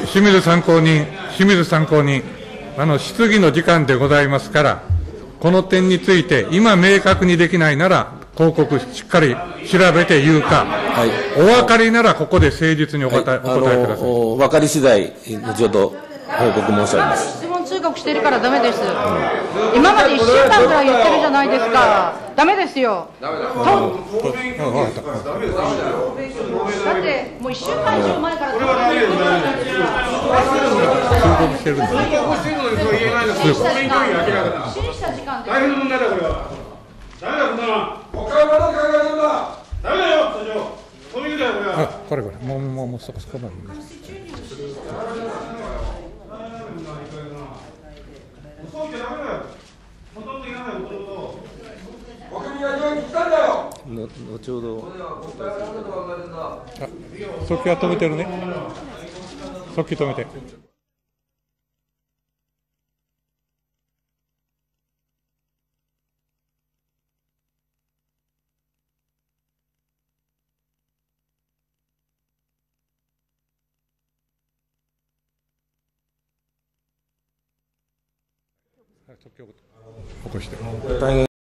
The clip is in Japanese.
し清水参考人、清水参考人、あの質疑の時間でございますから、この点について、今明確にできないなら、広告しっかり調べて言うか、はいお分かりならここで誠実にお答え,、はいお答えください。お分かり次第、後ほど報告申し上げます。質問通告してるからダメです。今まで1週間から言ってるじゃないですか。ダメですよ。とだってもう1週間以上前から通告してるんですね審査時間審査時間大変な問題だこれはダメだこんなの他はまだ考えるんだダメだよ。社長そういうだよ。これはあこれこれ、もう、もう、もうそこそこまで。そうじゃダメだよほとんどいらないもともとの後ほど速記は止めてるね。速記止めて。速記起こして。